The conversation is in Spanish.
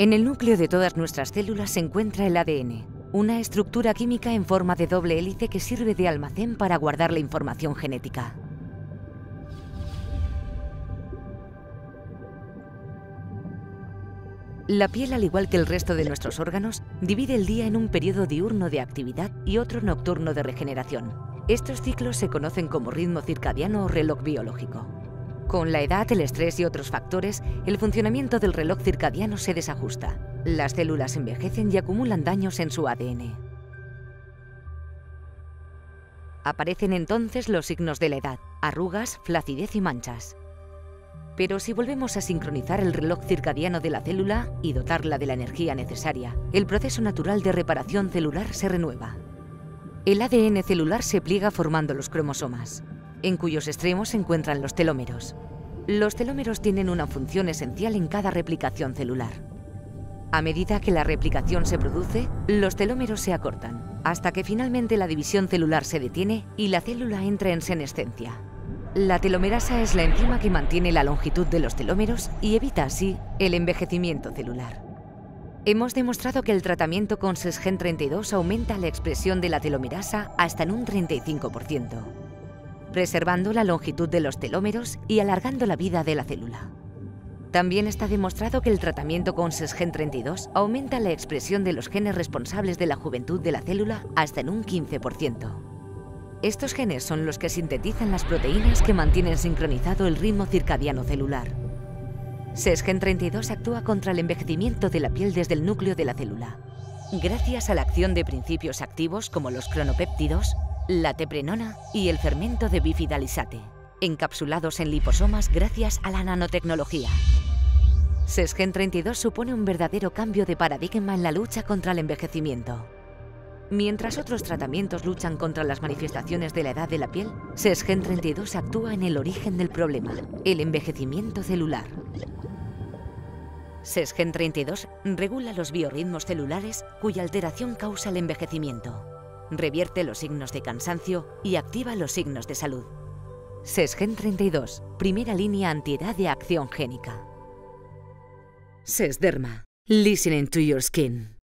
En el núcleo de todas nuestras células se encuentra el ADN, una estructura química en forma de doble hélice que sirve de almacén para guardar la información genética. La piel, al igual que el resto de nuestros órganos, divide el día en un periodo diurno de actividad y otro nocturno de regeneración. Estos ciclos se conocen como ritmo circadiano o reloj biológico. Con la edad, el estrés y otros factores, el funcionamiento del reloj circadiano se desajusta. Las células envejecen y acumulan daños en su ADN. Aparecen entonces los signos de la edad, arrugas, flacidez y manchas. Pero si volvemos a sincronizar el reloj circadiano de la célula y dotarla de la energía necesaria, el proceso natural de reparación celular se renueva. El ADN celular se pliega formando los cromosomas en cuyos extremos se encuentran los telómeros. Los telómeros tienen una función esencial en cada replicación celular. A medida que la replicación se produce, los telómeros se acortan, hasta que finalmente la división celular se detiene y la célula entra en senescencia. La telomerasa es la enzima que mantiene la longitud de los telómeros y evita así el envejecimiento celular. Hemos demostrado que el tratamiento con SESGEN 32 aumenta la expresión de la telomerasa hasta en un 35% preservando la longitud de los telómeros y alargando la vida de la célula. También está demostrado que el tratamiento con SESGEN 32 aumenta la expresión de los genes responsables de la juventud de la célula hasta en un 15%. Estos genes son los que sintetizan las proteínas que mantienen sincronizado el ritmo circadiano celular. SESGEN 32 actúa contra el envejecimiento de la piel desde el núcleo de la célula. Gracias a la acción de principios activos como los cronopéptidos, la teprenona y el fermento de bifidalisate, encapsulados en liposomas gracias a la nanotecnología. SESGEN 32 supone un verdadero cambio de paradigma en la lucha contra el envejecimiento. Mientras otros tratamientos luchan contra las manifestaciones de la edad de la piel, SESGEN 32 actúa en el origen del problema, el envejecimiento celular. SESGEN 32 regula los biorritmos celulares cuya alteración causa el envejecimiento revierte los signos de cansancio y activa los signos de salud. SESGEN 32, primera línea antiedad de acción génica. SESDERMA, listening to your skin.